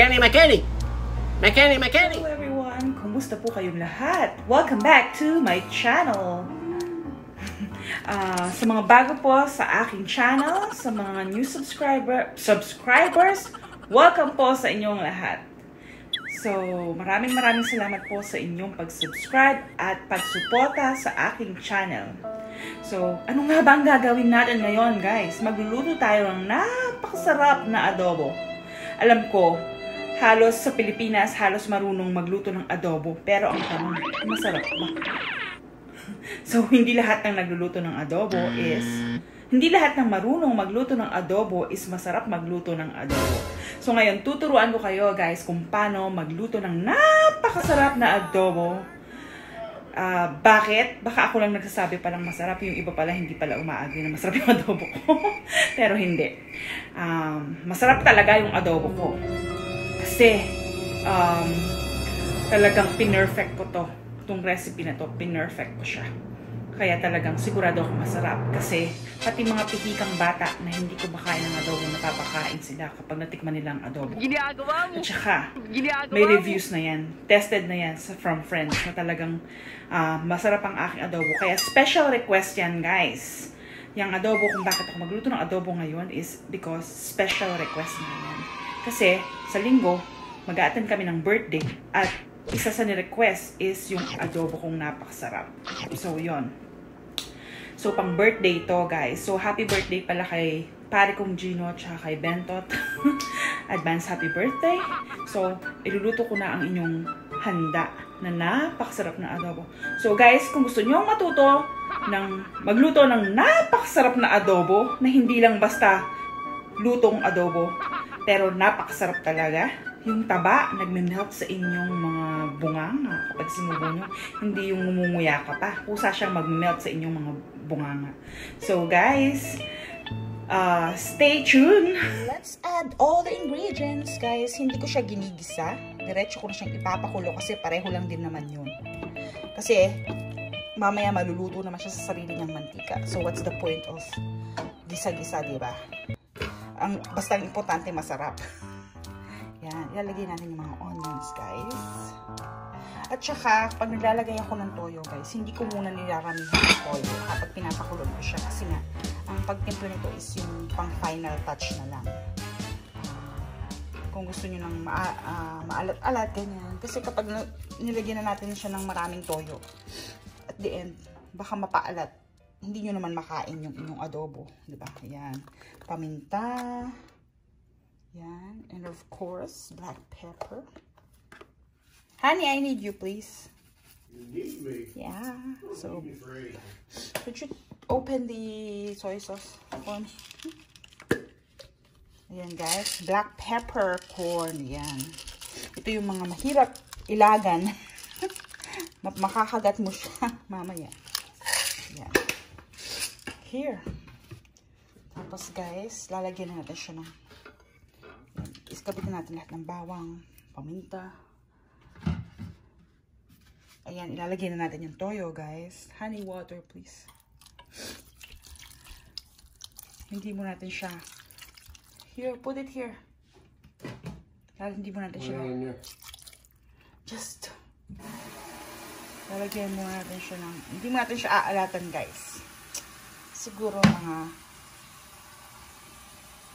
McKenny, McKenny! McKenny, McKenny! Hello everyone! Kumusta po kayong lahat? Welcome back to my channel! Ah, sa mga bago po sa aking channel, sa mga new subscriber, subscribers, welcome po sa inyong lahat. So, maraming maraming salamat po sa inyong pag-subscribe at pagsuporta sa aking channel. So, ano nga ba ang gagawin natin ngayon, guys? Magluluto tayo ng napakasarap na adobo. Alam ko, halos sa Pilipinas, halos marunong magluto ng adobo. Pero ang tanong, masarap ba? So, hindi lahat ng nagluluto ng adobo is... Hindi lahat ng marunong magluto ng adobo is masarap magluto ng adobo. So, ngayon, tuturuan ko kayo, guys, kung paano magluto ng napakasarap na adobo. Ah, bakit? Baka ako lang nagsasabi palang masarap, yung iba pala hindi pala umaagri na masarap yung adobo ko. Pero hindi. Um, masarap talaga yung adobo ko. Kasi, um, talagang pinerfect ko to. Itong recipe na to, pinerfect ko siya. Kaya talagang sigurado ako masarap. Kasi, pati mga pihikang bata na hindi ko makain ng adobo, napapakain sila kapag natikman nila ang adobo. Ginagawa mo. At saka, Ginagawa may reviews na yan. Tested na yan sa, from friends na talagang ah, masarap ang aking adobo. Kaya special request yan, guys. Yung adobo, kung bakit ako magluto ng adobo ngayon is because special request na yan. Kasi sa linggo, mag attend kami ng birthday at isa sa ni-request is yung adobo kong napakasarap. So, yon So, pang birthday to, guys. So, happy birthday pala kay pare kong Gino tsaka kay Bentot. Advance happy birthday. So, iluluto ko na ang inyong handa na napakasarap na adobo. So, guys, kung gusto nyo matuto ng magluto ng napakasarap na adobo na hindi lang basta lutong adobo, pero napakasarap talaga. Yung taba, nagme-melt sa inyong mga bunganga kapag sinubo nyo. Hindi yung ngumunguya ka pa. Kusa siyang mag-melt sa inyong mga bunganga. So, guys, uh, stay tuned. Let's add all the ingredients, guys. Hindi ko siya ginigisa. Diretso ko na siyang ipapakulo kasi pareho lang din naman yun. Kasi, mamaya maluluto naman siya sa sarili niyang mantika. So, what's the point of gisa-gisa, di ba? Ang, basta ang importante, masarap. Yan, ilalagay natin yung mga onions, guys. At saka, pag naglalagay ako ng toyo, guys, hindi ko muna nilaramihan ng toyo kapag pinapakulog ko siya. Kasi nga, ang pagtimpla nito is yung pang final touch na lang. Ah, kung gusto nyo ng ma ah, maalat-alat, ganyan. Kasi kapag nilagyan na natin siya ng maraming toyo, at the end, baka mapaalat. Hindi nyo naman makain yung inyong adobo. Diba? Yan. Paminta. Yan. And of course, black pepper. Honey, I need you, please. You need me. Yeah. So, could you open the soy sauce for me? Ayan, guys. Black pepper corn. Yan. Ito yung mga mahirap ilagan. Ma- Makakagat mo siya mamaya. Yan. Here. Tapos, guys, lalagyan na natin siya ng yan. Iskabit na natin lahat ng bawang, paminta. Ayan, ilalagay na natin yung toyo, guys. Honey water, please. Hindi mo natin siya. Here, put it here. Lalo hindi mo natin siya. Just, lalagyan mo natin siya ng, hindi mo natin siya aalatan, guys. Siguro mga,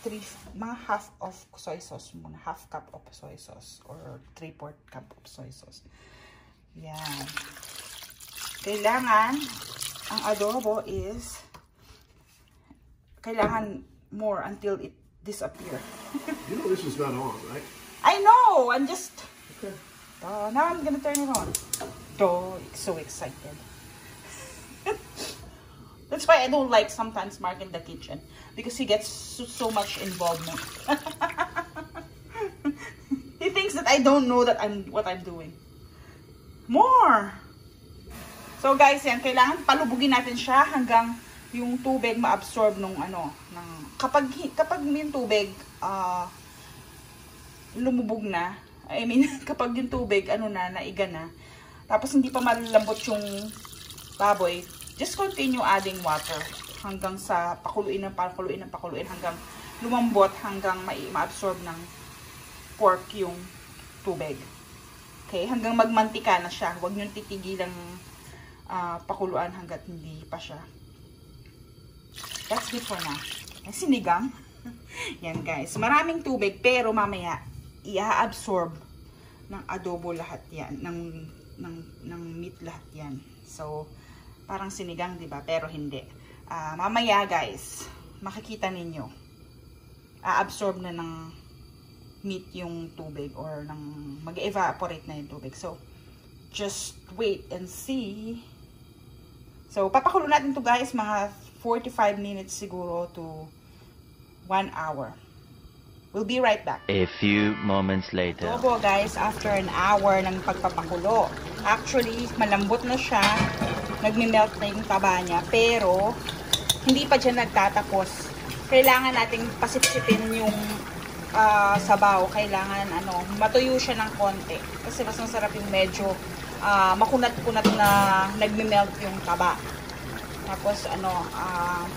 three, mga half of soy sauce muna. Half cup of soy sauce or three-fourth cup of soy sauce. Yan. Kailangan, ang adobo is, kailangan more until it disappear. You know this is not on, right? I know! I'm just, Okay. uh, now I'm gonna turn it on. Oh, so excited. That's why I don't like sometimes Mark in the kitchen. Because he gets so, so much involvement. he thinks that I don't know that I'm what I'm doing. More! So guys, yan, kailangan palubugin natin siya hanggang yung tubig ma-absorb nung ano, ng, kapag, kapag yung tubig, ah, lumubog na, I mean, kapag yung tubig, ano na, naiga na, tapos hindi pa malalambot yung baboy, just continue adding water hanggang sa pakuluin ng pakuluin ng pakuluin hanggang lumambot hanggang ma-absorb ng pork yung tubig. Okay, hanggang magmantika na siya. Huwag nyo titigilang ah, pakuluan hanggat hindi pa siya. That's good for now. Ay, sinigang. Yan guys. Maraming tubig pero mamaya i-absorb ng adobo lahat yan. Ng, ng, ng meat lahat yan. So, parang sinigang, di ba? Pero hindi. Ah, mamaya guys, makikita ninyo. A-absorb na ng meat yung tubig or ng mag-evaporate na yung tubig. So, just wait and see. So, papakulo natin to guys mga 45 minutes siguro to 1 hour. We'll be right back. A few moments later. Adobo guys, after an hour ng pagpapakulo. Actually, malambot na siya. Nagme-melt na yung taba niya. Pero, hindi pa dyan nagtatapos. Kailangan nating pasipsipin yung ah, sabaw. Kailangan, ano, matuyo siya ng konti. Kasi mas masarap yung medyo ah, makunat-kunat na nagme-melt yung taba. Tapos, ano, ah,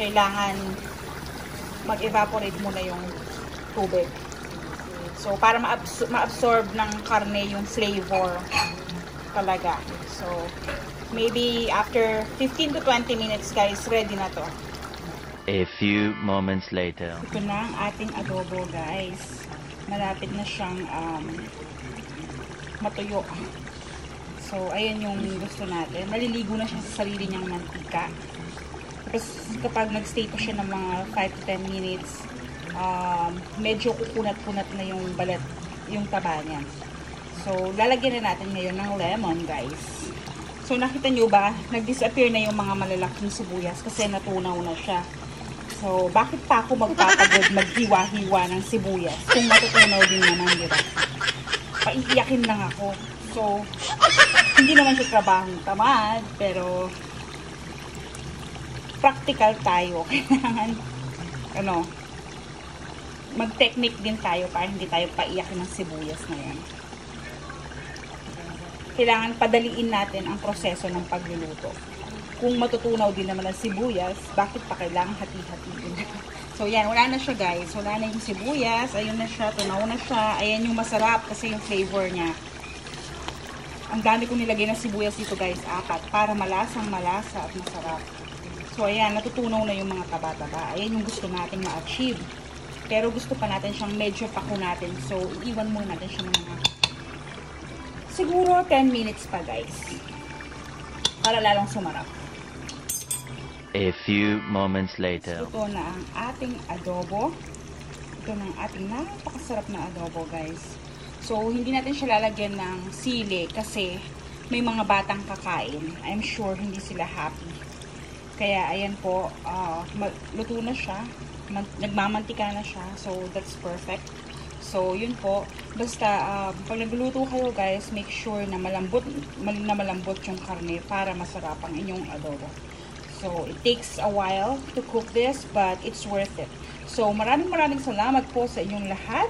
kailangan mag-evaporate muna yung tubig. So, para ma-abs- ma-absorb ng karne yung flavor talaga. So, maybe after 15 to 20 minutes, guys, ready na to. A few moments later. Ito na ang ating adobo, guys. Malapit na siyang um, matuyo. So, ayan yung gusto natin. Maliligo na siya sa sarili niyang mantika. Tapos, kapag nagstay pa siya ng mga 5 to 10 minutes, um, medyo kukunat-kunat na yung balat, yung taba niya. So, lalagyan na natin ngayon ng lemon, guys. So, nakita nyo ba, nag-disappear na yung mga malalaking sibuyas kasi natunaw na siya. So, bakit pa ako magpapagod maghiwa-hiwa ng sibuyas kung matutunaw din naman, di ba? Paiiyakin lang ako. So, hindi naman siya trabahong tamad, pero practical tayo. Kailangan, ano, mag-technique din tayo para hindi tayo paiyakin ng sibuyas na yan. Kailangan padaliin natin ang proseso ng pagluluto. Kung matutunaw din naman ang sibuyas, bakit pa kailangan hati-hatiin? So, yan. Wala na siya, guys. Wala na yung sibuyas. Ayun na siya. Tunaw na siya. Ayan yung masarap kasi yung flavor niya. Ang dami kong nilagay ng sibuyas dito, guys. Apat. Para malasang malasa at masarap. So, ayan. Natutunaw na yung mga taba-taba. Ayan yung gusto natin ma-achieve. Pero gusto pa natin siyang medyo pako natin. So, iwan muna natin siya ng mga siguro 10 minutes pa, guys. Para lalong sumarap. A few moments later. Ito na ang ating adobo. Ito na ang ating napakasarap na adobo, guys. So, hindi natin siya lalagyan ng sili kasi may mga batang kakain. I'm sure hindi sila happy. Kaya, ayan po, ma- luto na siya. Man- nagmamantika na siya. So, that's perfect. So, yun po. Basta, ah, pag nagluluto kayo, guys, make sure na malambot, mal- na malambot yung karne para masarap ang inyong adobo. So, it takes a while to cook this, but it's worth it. So, maraming maraming salamat po sa inyong lahat.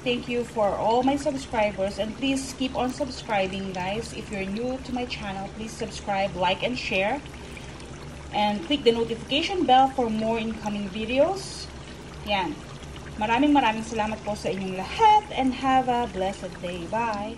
Thank you for all my subscribers and please keep on subscribing guys. If you're new to my channel, please subscribe, like, and share. And click the notification bell for more incoming videos. Yan. Maraming maraming salamat po sa inyong lahat and have a blessed day. Bye!